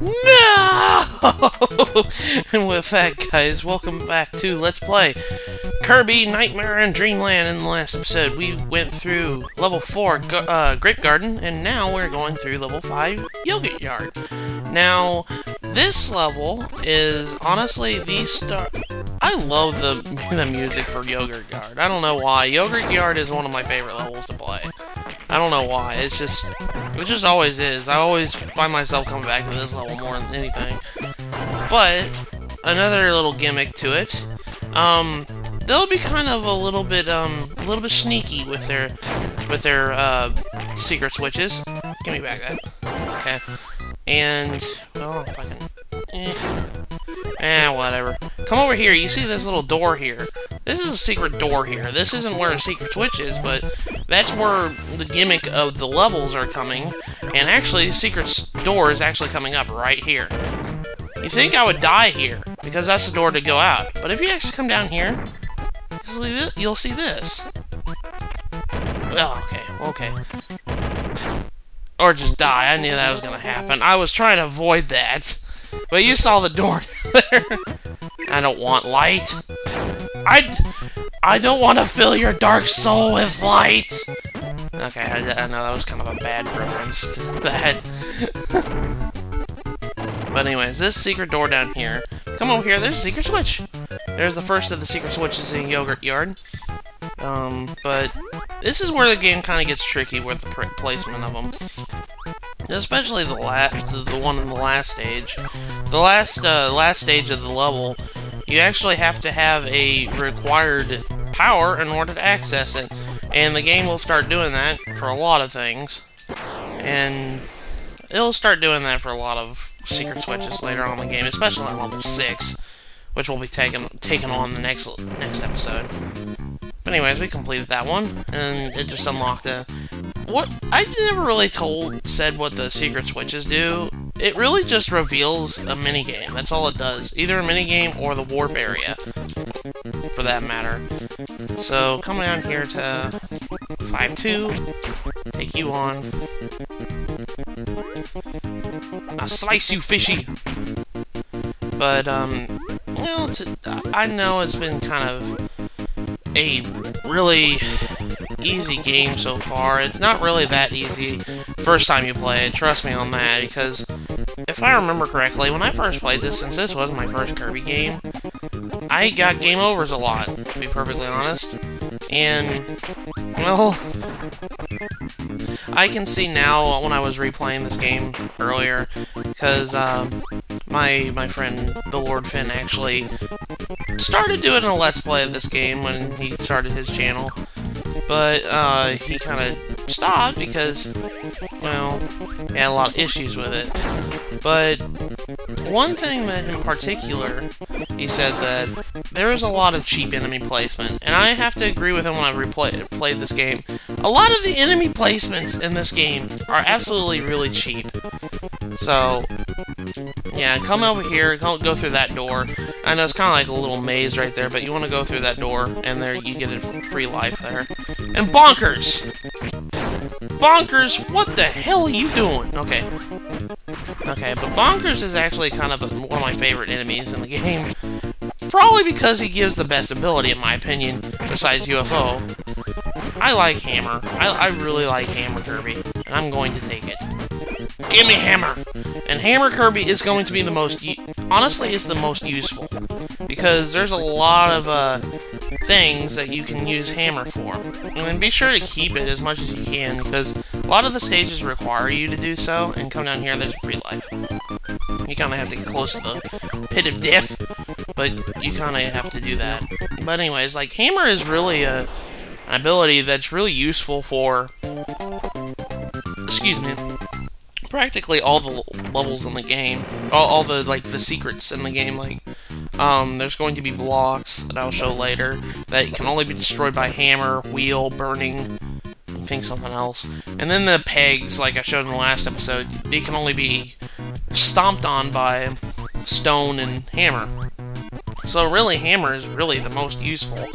No! and with that, guys, welcome back to Let's Play Kirby Nightmare in Dreamland. In the last episode, we went through level 4, uh, Grape Garden, and now we're going through level 5, Yogurt Yard. Now, this level is honestly the star... I love the, the music for Yogurt Yard. I don't know why. Yogurt Yard is one of my favorite levels to play. I don't know why. It's just, it just always is. I always find myself coming back to this level more than anything. But another little gimmick to it. Um, they'll be kind of a little bit, um, a little bit sneaky with their, with their uh, secret switches. Give me back that. Okay. And well, can. Eh. Eh, whatever. Come over here. You see this little door here? This is a secret door here. This isn't where a secret switch is, but that's where the gimmick of the levels are coming. And actually, the secret door is actually coming up right here. You think I would die here, because that's the door to go out. But if you actually come down here, you'll see this. Oh, okay, okay. Or just die. I knew that was going to happen. I was trying to avoid that. But you saw the door there. I don't want light. I, I don't want to fill your dark soul with light. Okay, I, I know that was kind of a bad reference to that. but anyways, this secret door down here. Come over here, there's a secret switch. There's the first of the secret switches in Yogurt Yard. Um, but this is where the game kind of gets tricky with the placement of them especially the last, the one in the last stage. The last, uh, last stage of the level, you actually have to have a required power in order to access it, and the game will start doing that for a lot of things, and it'll start doing that for a lot of secret switches later on in the game, especially on level 6, which will be taken taken on the next next episode. But anyways, we completed that one, and it just unlocked a what I never really told said what the secret switches do. It really just reveals a minigame. That's all it does. Either a minigame or the warp area. For that matter. So come down here to 5-2. Take you on. I'll slice you, fishy! But, um, you I know it's been kind of a really easy game so far. It's not really that easy first time you play it, trust me on that, because if I remember correctly, when I first played this, since this was my first Kirby game, I got game overs a lot, to be perfectly honest. And, well, I can see now when I was replaying this game earlier, because um, my my friend, the Lord Finn, actually started doing a Let's Play of this game when he started his channel but uh, he kind of stopped because, well, he had a lot of issues with it. But one thing that in particular, he said that there is a lot of cheap enemy placement, and I have to agree with him when I replay, played this game. A lot of the enemy placements in this game are absolutely really cheap. So, yeah, come over here, go through that door. I know it's kind of like a little maze right there, but you want to go through that door, and there you get a free life there. And Bonkers! Bonkers, what the hell are you doing? Okay. Okay, but Bonkers is actually kind of one of my favorite enemies in the game. Probably because he gives the best ability, in my opinion, besides UFO. I like Hammer. I, I really like Hammer Kirby, and I'm going to take it. Give me Hammer! And Hammer Kirby is going to be the most, honestly, is the most useful. Because there's a lot of, uh, things that you can use Hammer for. And be sure to keep it as much as you can, because a lot of the stages require you to do so, and come down here, there's a free life. You kind of have to get close to the pit of death, but you kind of have to do that. But anyways, like, Hammer is really a, an ability that's really useful for... Excuse me practically all the levels in the game, all, all the like the secrets in the game. Like, um, there's going to be blocks that I'll show later that can only be destroyed by hammer, wheel, burning, I think something else. And then the pegs, like I showed in the last episode, they can only be stomped on by stone and hammer. So really, hammer is really the most useful.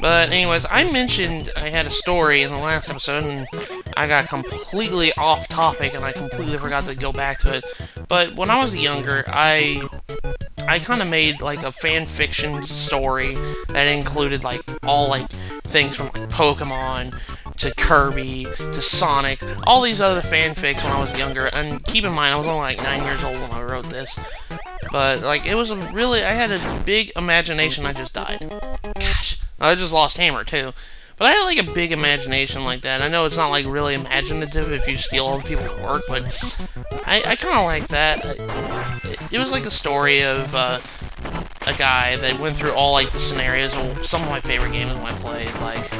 But anyways, I mentioned I had a story in the last episode, and I got completely off topic and I completely forgot to go back to it. But when I was younger, I I kind of made like a fan fiction story that included like all like things from like Pokemon to Kirby to Sonic, all these other fanfics when I was younger. And keep in mind, I was only like nine years old when I wrote this. But like, it was a really I had a big imagination. I just died. Gosh, I just lost Hammer too. But I had like a big imagination like that. I know it's not like really imaginative if you steal other people's work, but I, I kind of like that. It, it, was like a story of uh, a guy that went through all like the scenarios of some of my favorite games when I played, like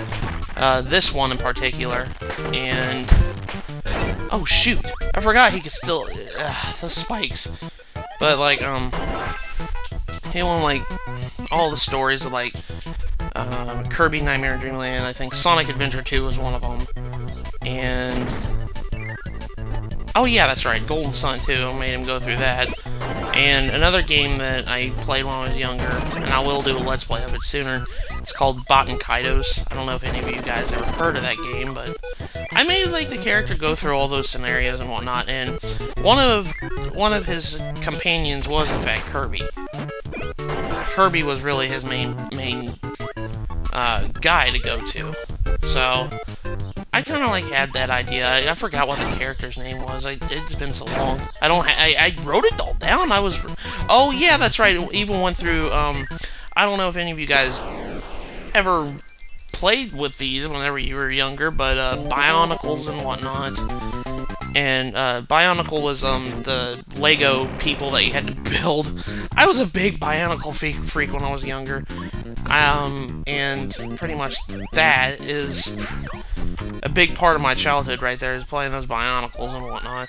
uh, this one in particular, and oh shoot, I forgot he could still uh, the spikes, but like um, he won like all the stories of like um, Kirby Nightmare Dreamland, I think Sonic Adventure 2 was one of them, and... Oh yeah, that's right, Golden Sun 2, made him go through that. And another game that I played when I was younger, and I will do a Let's Play of it sooner, it's called Baten Kaitos. I don't know if any of you guys ever heard of that game, but I made like the character go through all those scenarios and whatnot, and one of one of his companions was in fact Kirby. Kirby was really his main main uh, guy to go to. So, I kind of like had that idea. I, I, forgot what the character's name was. I, it's been so long. I don't. I, I wrote it all down. I was. Oh yeah, that's right. Even went through. Um, I don't know if any of you guys ever played with these whenever you were younger, but uh, Bionicles and whatnot. And uh, Bionicle was um, the Lego people that you had to build. I was a big Bionicle freak when I was younger. Um, and pretty much that is a big part of my childhood right there, is playing those Bionicles and whatnot.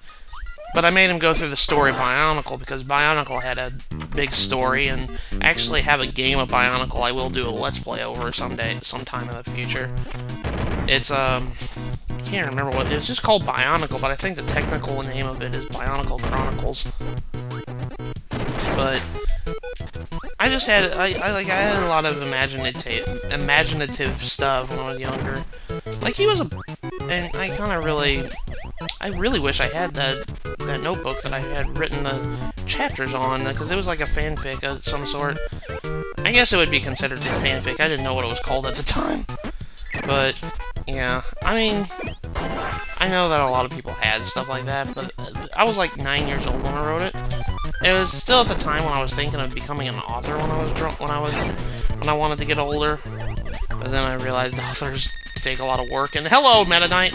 But I made him go through the story Bionicle because Bionicle had a big story, and actually have a game of Bionicle I will do a Let's Play over someday, sometime in the future. It's, um, I can't remember what, it's just called Bionicle, but I think the technical name of it is Bionicle Chronicles. But, I just had, I, I, like, I had a lot of imaginative, imaginative stuff when I was younger. Like, he was a, and I kind of really, I really wish I had that that notebook that I had written the chapters on, because it was like a fanfic of some sort. I guess it would be considered a fanfic. I didn't know what it was called at the time. But, yeah, I mean, I know that a lot of people had stuff like that, but uh, I was like nine years old when I wrote it. It was still at the time when I was thinking of becoming an author when I was drunk, when I was when I wanted to get older. But then I realized authors take a lot of work. And hello, Meta Knight.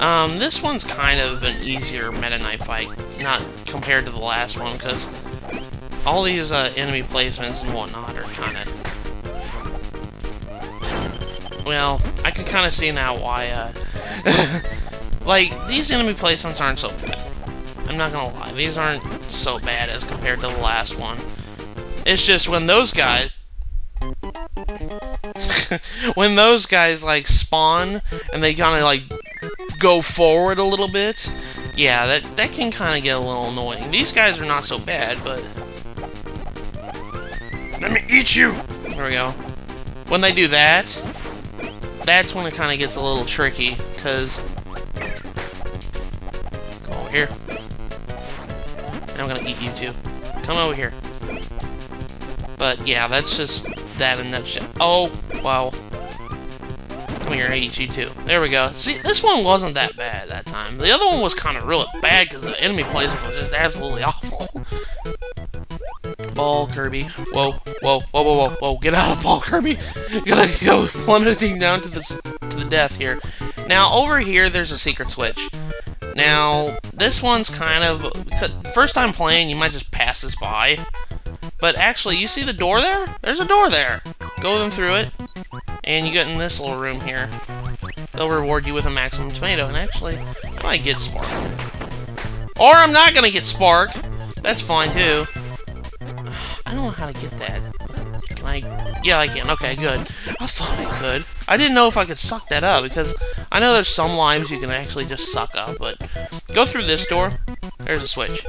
Um, this one's kind of an easier Meta Knight fight, not compared to the last one, because all these uh, enemy placements and whatnot are kind of... Well, I can kind of see now why, uh... like, these enemy placements aren't so bad. I'm not gonna lie, these aren't so bad as compared to the last one. It's just when those guys... when those guys, like, spawn, and they kind of, like, go forward a little bit, yeah, that, that can kind of get a little annoying. These guys are not so bad, but... Let me eat you! There we go. When they do that, that's when it kind of gets a little tricky, because... Go over here. I'm gonna eat you too. Come over here. But yeah, that's just that in a nutshell. Oh, wow. Come here, I eat you too. There we go. See, this one wasn't that bad that time. The other one was kind of really bad because the enemy placement was just absolutely awful. Ball, Kirby. Whoa, whoa, whoa, whoa, whoa, whoa. Get out of ball, Kirby. You gotta go plummeting down to the, to the death here. Now, over here, there's a secret switch. Now, this one's kind of... First time playing, you might just pass this by. But actually, you see the door there? There's a door there. Go them through it. And you get in this little room here. They'll reward you with a maximum tomato, and actually, I might get Spark. Or I'm not gonna get Spark! That's fine, too. I don't know how to get that. Can I... Yeah, I can. Okay, good. I thought I could. I didn't know if I could suck that up, because I know there's some limes you can actually just suck up, but... Go through this door. There's a switch.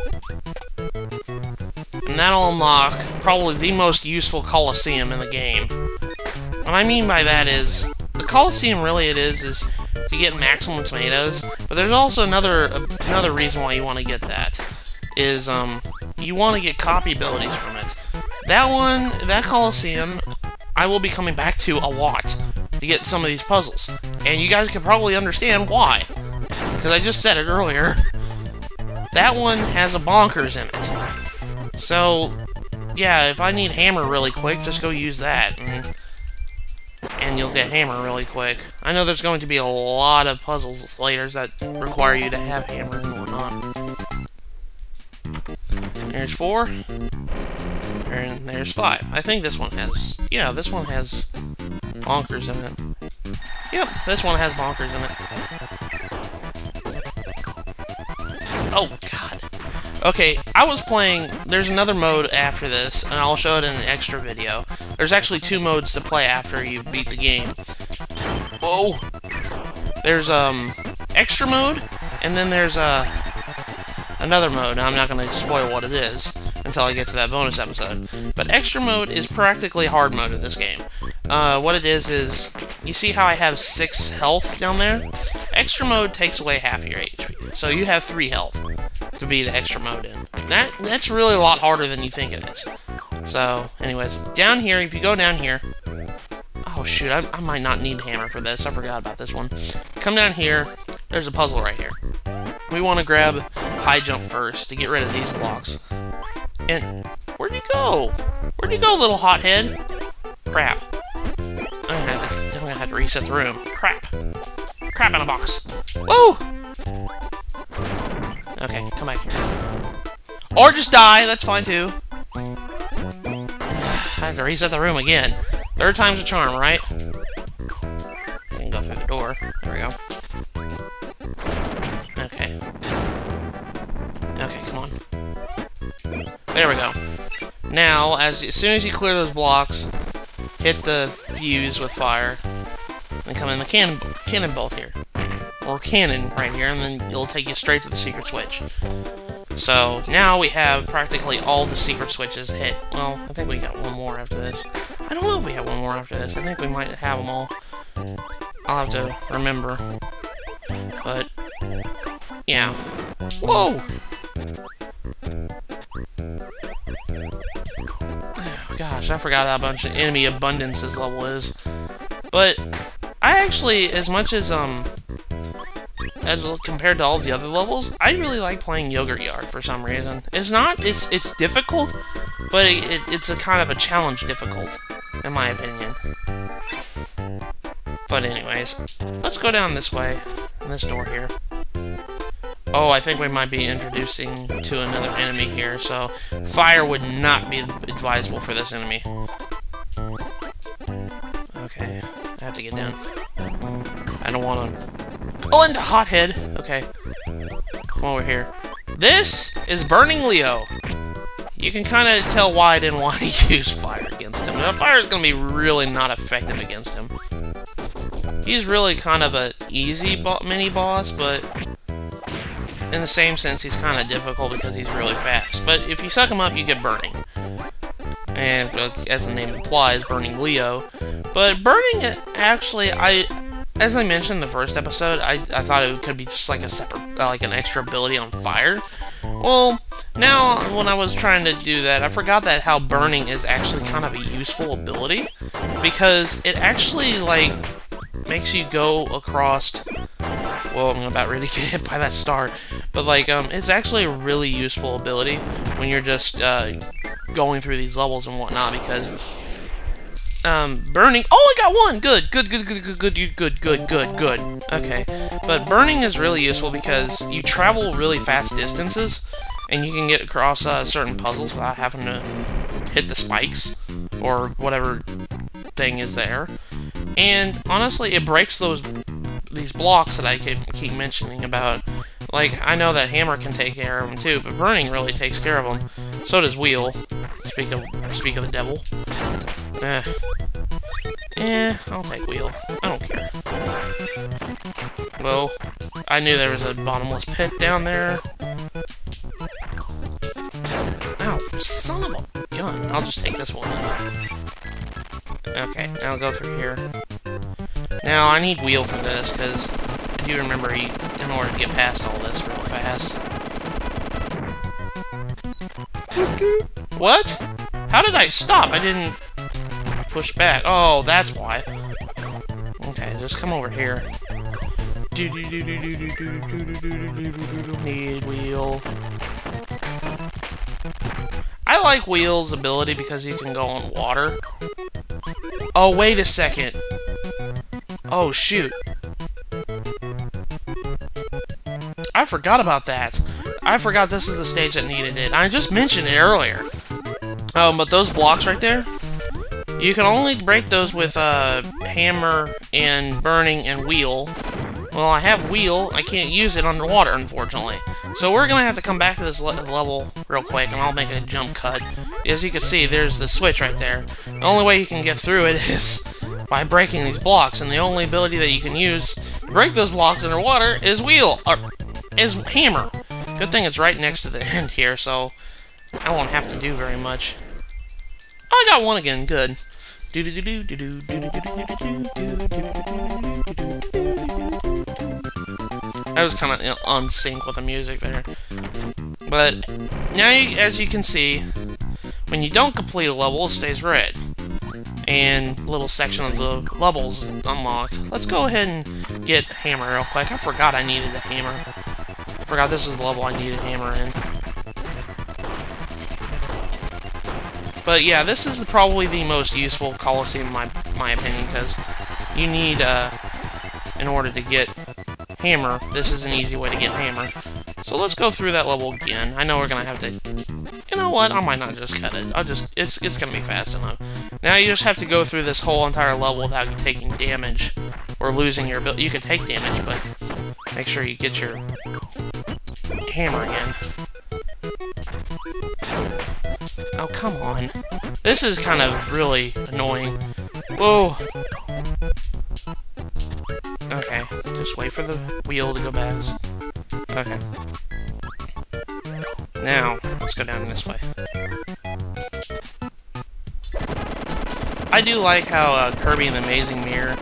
And that'll unlock probably the most useful Coliseum in the game. What I mean by that is, the Coliseum really it is, is to get maximum tomatoes. But there's also another another reason why you want to get that is um you want to get copy abilities from it. That one, that Coliseum, I will be coming back to a lot to get some of these puzzles, and you guys can probably understand why. Because I just said it earlier. That one has a bonkers in it. So, yeah, if I need hammer really quick, just go use that. And, and you'll get hammer really quick. I know there's going to be a lot of puzzles later that require you to have hammer and whatnot. There's four. And there's five. I think this one has... Yeah, this one has bonkers in it. Yep, this one has bonkers in it. Oh. Okay, I was playing... There's another mode after this, and I'll show it in an extra video. There's actually two modes to play after you beat the game. Whoa! There's, um, extra mode, and then there's, uh, another mode. I'm not going to spoil what it is until I get to that bonus episode. But extra mode is practically hard mode in this game. Uh, what it is is, you see how I have 6 health down there? Extra mode takes away half your HP. So you have 3 health to beat extra mode in. That That's really a lot harder than you think it is. So, anyways, down here, if you go down here... Oh, shoot, I, I might not need hammer for this. I forgot about this one. Come down here. There's a puzzle right here. We want to grab high jump first to get rid of these blocks. And where'd you go? Where'd you go, little hothead? Crap. I'm gonna have to, I'm gonna have to reset the room. Crap. Crap in a box. Woo! Okay, come back here. Or just die, that's fine too. I have to reset the room again. Third time's a charm, right? I can go through the door. There we go. Okay. Okay, come on. There we go. Now, as, as soon as you clear those blocks, hit the fuse with fire, and come in the cannon, cannon bolt here. Or cannon right here, and then it'll take you straight to the secret switch. So, now we have practically all the secret switches hit. Well, I think we got one more after this. I don't know if we have one more after this. I think we might have them all. I'll have to remember. But, yeah. Whoa! Gosh, I forgot how much enemy abundance this level is. But, I actually, as much as, um, as compared to all the other levels, I really like playing Yogurt Yard for some reason. It's not, it's it's difficult, but it, it, it's a kind of a challenge difficult, in my opinion. But anyways, let's go down this way, this door here. Oh, I think we might be introducing to another enemy here, so fire would not be advisable for this enemy. Okay, I have to get down. I don't want to Oh, go into Hothead. Okay, come over here. This is Burning Leo. You can kind of tell why I didn't want to use fire against him. Now, fire is going to be really not effective against him. He's really kind of an easy bo mini-boss, but in the same sense, he's kind of difficult because he's really fast. But if you suck him up, you get Burning. And, as the name implies, Burning Leo. But Burning, actually, I... As I mentioned in the first episode, I, I thought it could be just like a separate, uh, like an extra ability on fire. Well, now, when I was trying to do that, I forgot that how burning is actually kind of a useful ability. Because it actually, like, makes you go across well, I'm about ready to get hit by that star. But, like, um, it's actually a really useful ability when you're just, uh, going through these levels and whatnot, because, um, burning... Oh, I got one! Good, good, good, good, good, good, good, good, good, good. Okay. But burning is really useful because you travel really fast distances, and you can get across, uh, certain puzzles without having to hit the spikes, or whatever thing is there. And, honestly, it breaks those these blocks that I keep, keep mentioning about. Like, I know that Hammer can take care of them too, but Burning really takes care of them. So does Wheel. Speak of speak of the devil. Eh. Eh, I'll take Wheel. I don't care. Well, I knew there was a bottomless pit down there. Ow, son of a gun. I'll just take this one. Okay, now I'll go through here. Now, I need wheel for this, because I do remember he, in order to get past all this real fast. What? How did I stop? I didn't push back. Oh, that's why. Okay, just come over here. Need wheel. I like Wheel's ability because he can go on water. Oh, wait a second. Oh, shoot. I forgot about that. I forgot this is the stage that needed it. I just mentioned it earlier. Um, but those blocks right there, you can only break those with uh, hammer and burning and wheel. Well, I have wheel. I can't use it underwater, unfortunately. So we're going to have to come back to this le level real quick, and I'll make a jump cut. As you can see, there's the switch right there. The only way you can get through it is by breaking these blocks, and the only ability that you can use to break those blocks underwater is wheel, or is hammer. Good thing it's right next to the end here, so I won't have to do very much. I got one again, good. I was kind of on sync with the music there. But now, you, as you can see, when you don't complete a level, it stays red. And little section of the levels unlocked. Let's go ahead and get Hammer real quick. I forgot I needed the Hammer. I forgot this is the level I needed Hammer in. But yeah, this is probably the most useful Coliseum in my, my opinion, because you need, uh, in order to get hammer. This is an easy way to get hammer. So let's go through that level again. I know we're gonna have to... You know what? I might not just cut it. I'll just... It's, it's gonna be fast enough. Now you just have to go through this whole entire level without taking damage. Or losing your ability. You can take damage, but make sure you get your hammer again. Oh, come on. This is kind of really annoying. Whoa! Okay, just wait for the wheel to go past. Okay. Now, let's go down this way. I do like how uh, Kirby and the Amazing Mirror,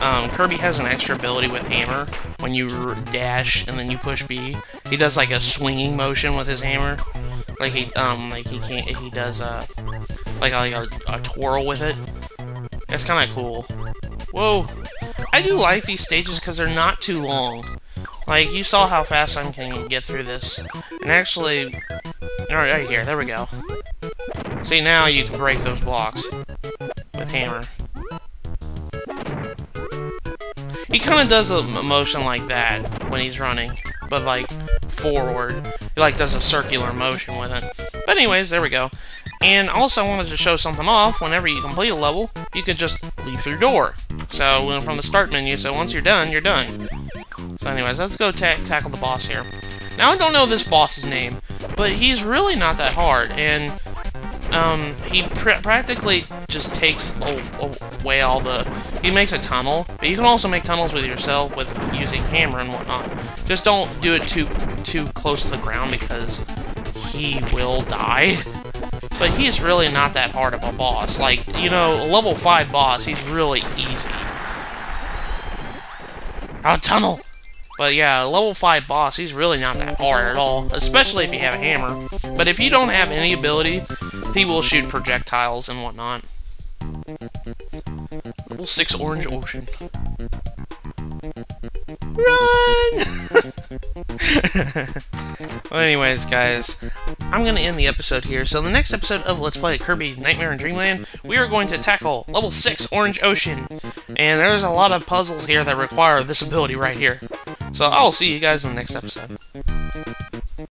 um, Kirby has an extra ability with Hammer. When you dash and then you push B, he does like a swinging motion with his hammer. Like he, um, like he can't, he does, uh, like, like a, a twirl with it. That's kind of cool. Whoa! I do like these stages because they're not too long. Like, you saw how fast I can get through this. And actually... Alright, right here, there we go. See, now you can break those blocks with hammer. He kind of does a motion like that when he's running, but like forward. He like does a circular motion with it. But anyways, there we go. And also I wanted to show something off. Whenever you complete a level, you could just leave through door. So from the start menu, so once you're done, you're done. So anyways, let's go ta tackle the boss here. Now I don't know this boss's name, but he's really not that hard, and um, he pr practically just takes away all the... He makes a tunnel, but you can also make tunnels with yourself with using hammer and whatnot. Just don't do it too too close to the ground because he will die. But he's really not that hard of a boss. Like, you know, a level 5 boss, he's really easy. A tunnel! But yeah, a level 5 boss, he's really not that hard at all. Especially if you have a hammer. But if you don't have any ability, he will shoot projectiles and whatnot. Level 6 Orange Ocean. Run! well, anyways, guys, I'm going to end the episode here. So the next episode of Let's Play Kirby Nightmare in Dreamland, we are going to tackle Level 6 Orange Ocean. And there's a lot of puzzles here that require this ability right here. So I'll see you guys in the next episode.